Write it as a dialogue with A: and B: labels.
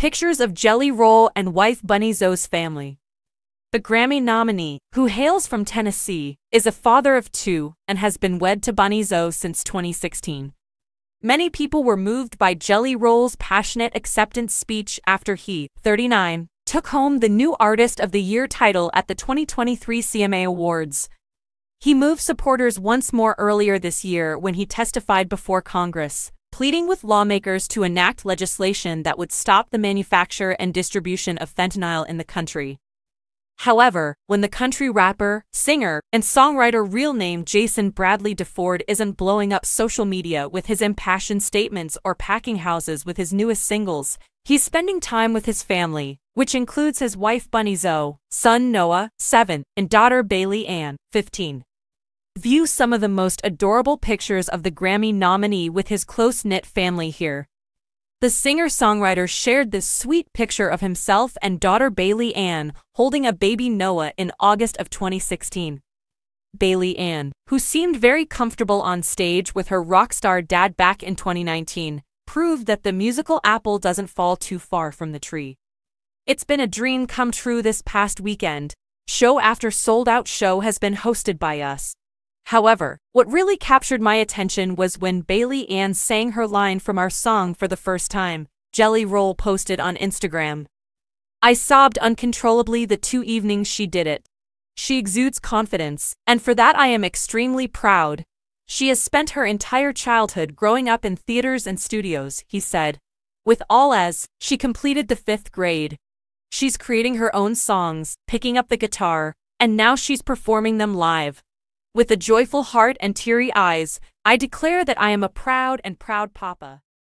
A: Pictures of Jelly Roll and wife Bunnie XO's family. The Grammy nominee, who hails from Tennessee, is a father of two and has been wed to Bunnie XO since 2016. Many people were moved by Jelly Roll's passionate acceptance speech after he, 39, took home the new Artist of the Year title at the 2023 CMA Awards. He moved supporters once more earlier this year when he testified before Congress, pleading with lawmakers to enact legislation that would stop the manufacture and distribution of fentanyl in the country. However, when the country rapper, singer, and songwriter real name Jason Bradley DeFord isn't blowing up social media with his impassioned statements or packing houses with his newest singles, he's spending time with his family, which includes his wife Bunnie XO, son Noah, 7, and daughter Bailey Ann, 15. View some of the most adorable pictures of the Grammy nominee with his close-knit family here. The singer-songwriter shared this sweet picture of himself and daughter Bailey Ann holding a baby Noah in August of 2016. Bailey Ann, who seemed very comfortable on stage with her rock star dad back in 2019, proved that the musical apple doesn't fall too far from the tree. It's been a dream come true this past weekend. Show after sold out show has been hosted by us. However, what really captured my attention was when Bailey Ann sang her line from our song for the first time, Jelly Roll posted on Instagram. I sobbed uncontrollably the two evenings she did it. She exudes confidence, and for that I am extremely proud. She has spent her entire childhood growing up in theaters and studios, he said. With all as, she completed the fifth grade. She's creating her own songs, picking up the guitar, and now she's performing them live. With a joyful heart and teary eyes, I declare that I am a proud and proud papa.